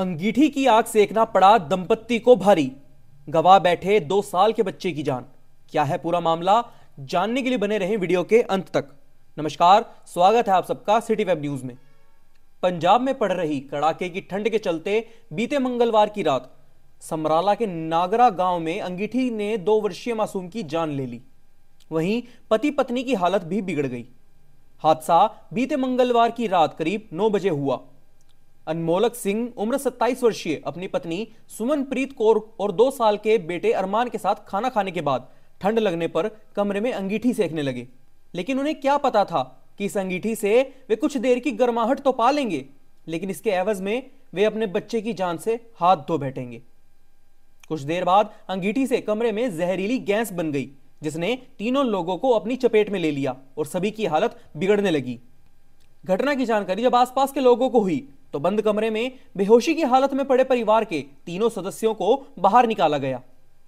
अंगीठी की आग सेकना पड़ा दंपत्ति को भारी। गवाह बैठे दो साल के बच्चे की जान। क्या है पूरा मामला? जानने के लिए बने रहें वीडियो के अंत तक। नमस्कार, स्वागत है आप सबका सिटी वेब न्यूज़ में। पंजाब में पड़ रही कड़ाके की ठंड के चलते बीते मंगलवार की रात, समराला के नागरा गाँव में अंगीठी ने दो वर्षीय मासूम की जान ले ली। वहीं पति पत्नी की हालत भी बिगड़ गई। हादसा बीते मंगलवार की रात करीब नौ बजे हुआ। अनमोलक सिंह, उम्र 27 वर्षीय, अपनी पत्नी सुमनप्रीत कौर और दो साल के बेटे अरमान के साथ खाना खाने के बाद ठंड लगने पर कमरे में अंगीठी सेकने लगे। लेकिन उन्हें क्या पता था कि इस अंगीठी से वे कुछ देर की गर्माहट तो पा लेंगे, लेकिन इसके एवज में वे अपने बच्चे की जान से हाथ धो बैठेंगे। कुछ देर बाद अंगीठी से कमरे में जहरीली गैस बन गई, जिसने तीनों लोगों को अपनी चपेट में ले लिया और सभी की हालत बिगड़ने लगी। घटना की जानकारी जब आसपास के लोगों को हुई तो बंद कमरे में बेहोशी की हालत में पड़े परिवार के तीनों सदस्यों को बाहर निकाला गया।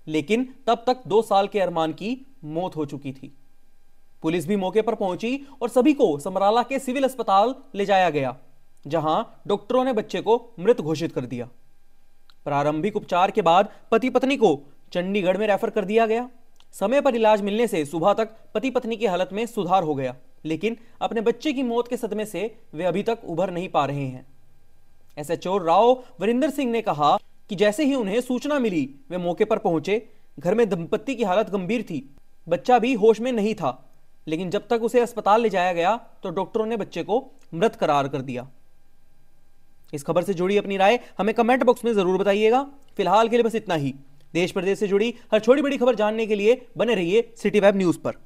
लेकिन तब तक दो साल के अरमान की मौत हो चुकी थी। पुलिस भी मौके पर पहुँची और सभी को समराला के सिविल अस्पताल ले जाया गया, जहाँ डॉक्टरों ने बच्चे को मृत घोषित कर दिया। प्रारंभिक उपचार के बाद पति पत्नी को चंडीगढ़ में रेफर कर दिया गया। समय पर इलाज मिलने से सुबह तक पति पत्नी की हालत में सुधार हो गया, लेकिन अपने बच्चे की मौत के सदमे से वे अभी तक उभर नहीं पा रहे हैं। एसएचओ राव वरिंदर सिंह ने कहा कि जैसे ही उन्हें सूचना मिली, वे मौके पर पहुँचे। घर में दंपत्ति की हालत गंभीर थी। बच्चा भी होश में नहीं था, लेकिन जब तक उसे अस्पताल ले जाया गया तो डॉक्टरों ने बच्चे को मृत करार कर दिया। इस खबर से जुड़ी अपनी राय हमें कमेंट बॉक्स में ज़रूर बताइएगा। फ़िलहाल के लिए बस इतना ही। देश प्रदेश से जुड़ी हर छोटी बड़ी खबर जानने के लिए बने रहिए सिटी वेब न्यूज़ पर।